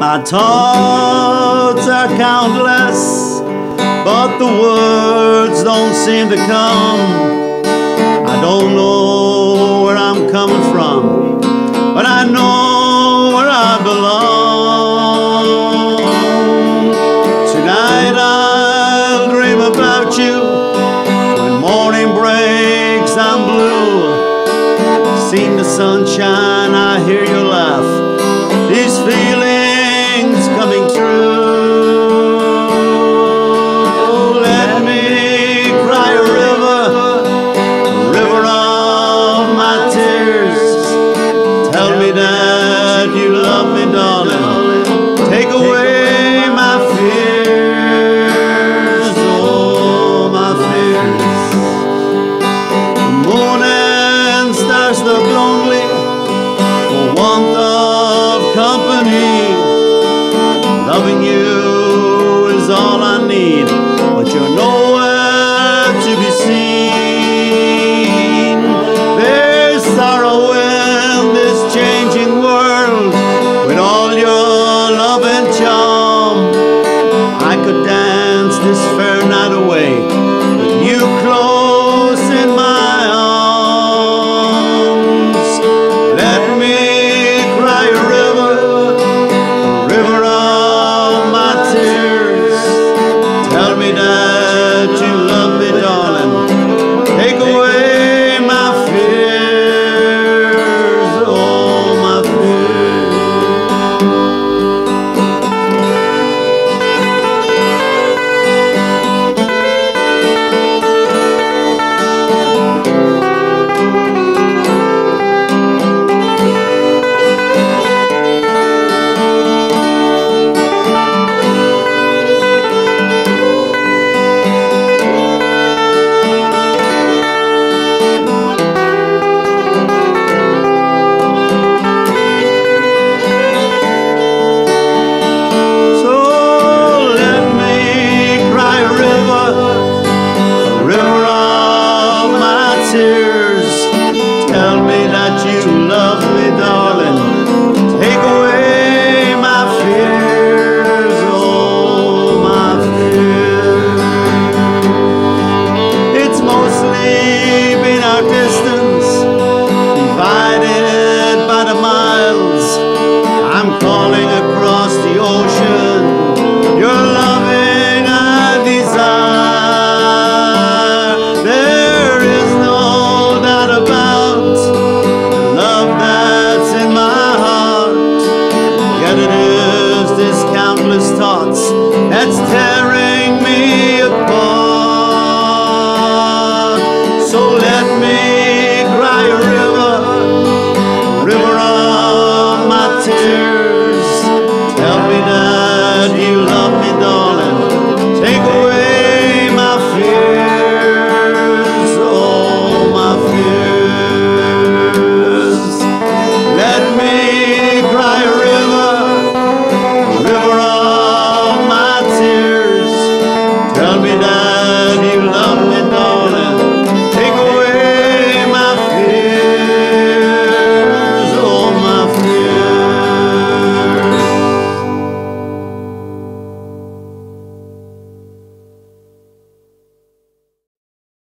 My thoughts are countless, but the words don't seem to come. I don't know where I'm coming from, but I know where I belong. Tonight I'll dream about you. When morning breaks, I'm blue. Seen the sunshine, I hear Tell that you love me, darling. Take away my fears, oh my fears. The moon and stars look lonely for want of company. Loving you is all I need, this fair night away thoughts